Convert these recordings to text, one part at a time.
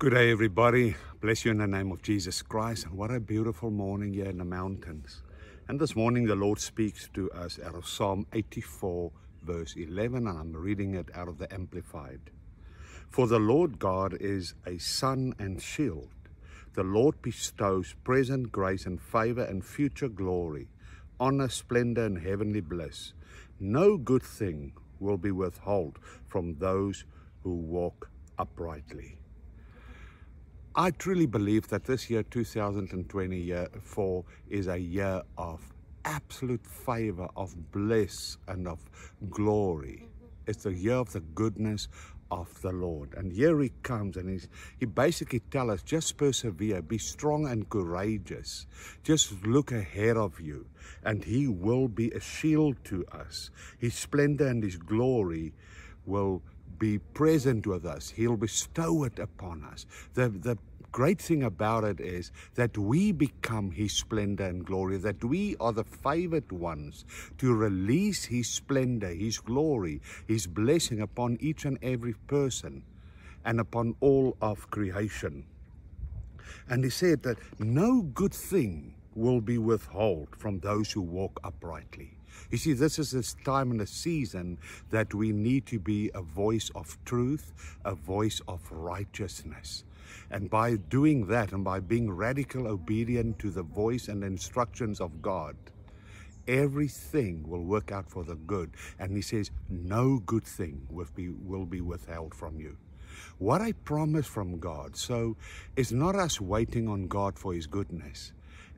Good day, everybody. Bless you in the name of Jesus Christ. And what a beautiful morning here in the mountains. And this morning, the Lord speaks to us out of Psalm 84, verse 11, and I'm reading it out of the Amplified. For the Lord God is a sun and shield. The Lord bestows present grace and favor and future glory, honor, splendor, and heavenly bliss. No good thing will be withheld from those who walk uprightly. I truly believe that this year, 2024, is a year of absolute favor, of bliss, and of glory. Mm-hmm. It's the year of the goodness of the Lord. And here he comes and he's, he basically tells us just persevere, be strong and courageous. Just look ahead of you and he will be a shield to us. His splendor and his glory will be present with us. He'll bestow it upon us. The, the great thing about it is that we become His splendor and glory, that we are the favored ones to release His splendor, His glory, His blessing upon each and every person and upon all of creation. And He said that no good thing will be withheld from those who walk uprightly. You see, this is this time and a season that we need to be a voice of truth, a voice of righteousness. And by doing that and by being radical obedient to the voice and instructions of God, everything will work out for the good. And he says, no good thing will be, will be withheld from you. What I promise from God, so it's not us waiting on God for his goodness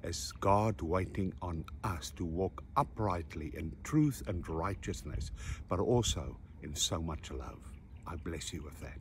is God waiting on us to walk uprightly in truth and righteousness, but also in so much love. I bless you with that.